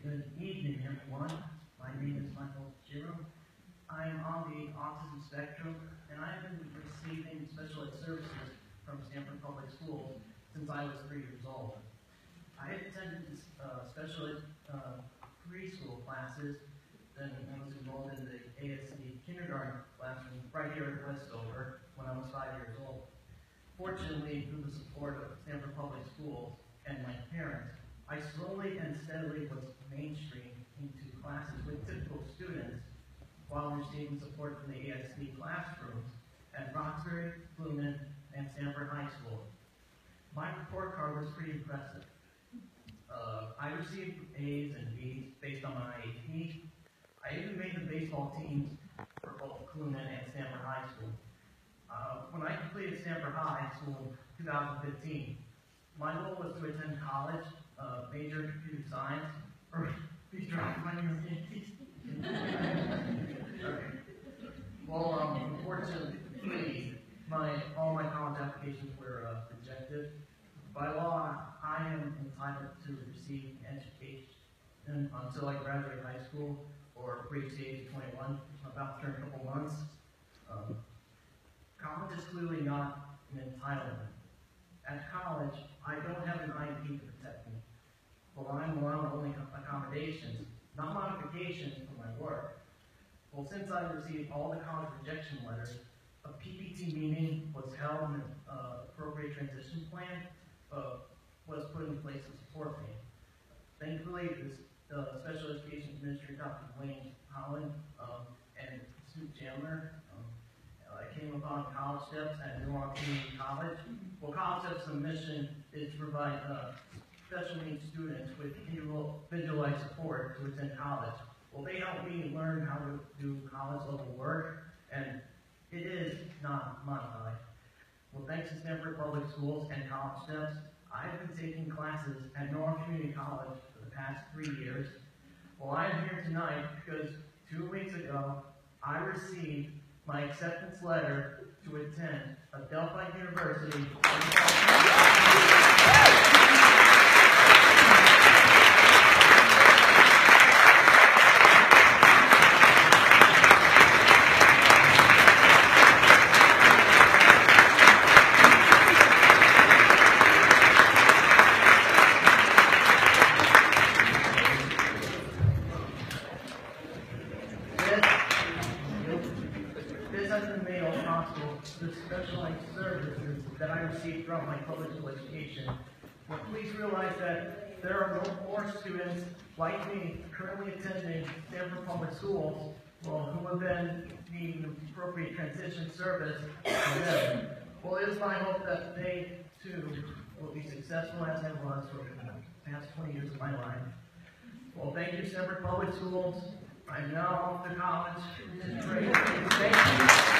Good evening, everyone. My name is Michael Schiro. I'm on the autism spectrum, and I've been receiving special ed services from Stamford Public Schools since I was three years old. I attended uh, special ed uh, preschool classes, then I was enrolled in the ASD kindergarten classroom right here at Westover when I was five years old. Fortunately, through the support of Stamford Public Schools and my parents, I slowly and steadily was mainstreamed into classes with typical students while receiving support from the ASD classrooms at Roxbury, Blooming, and Stamford High School. My report card was pretty impressive. Uh, I received A's and B's based on my AP. I even made the baseball teams for both Cloonan and Stamford High School. Uh, when I completed Stamford High School in 2015, my goal was to attend college, uh, major in computer science, or be university. okay. Well, um, unfortunately, my all my college applications were uh, rejected. By law, I am entitled to receive an education until I graduate high school or reach the age of 21. About to turn a couple months. Um, college is clearly not an entitlement. At college, I don't have an IEP to protect me. Well, I'm allowed only accommodations, not modifications for my work. Well, since I received all the college rejection letters, a PPT meeting was held and an uh, appropriate transition plan uh, was put in place to support me. Thankfully, this uh, Special Education Administrator, Dr. Wayne Holland, um, and Sue Chandler, I came upon College Steps at Norwalk Community College. Well, Steps' mission is to provide uh, special needs students with individualized support attend college. Well, they helped me learn how to do college level work, and it is not modified. Well, thanks to Stamford Public Schools and College Steps, I've been taking classes at Norwalk Community College for the past three years. Well, I'm here tonight because two weeks ago, I received my acceptance letter to attend Adelphi University. This, been made all possible the specialized services that I received throughout my public school education. But please realize that there are no more students like me currently attending Stamford Public Schools, well, who have been needing appropriate transition service for them. Well, it is my hope that they too will be successful as I was for the past 20 years of my life. Well, thank you, Stamford Public Schools. I'm the off to college. It's great. Thank you.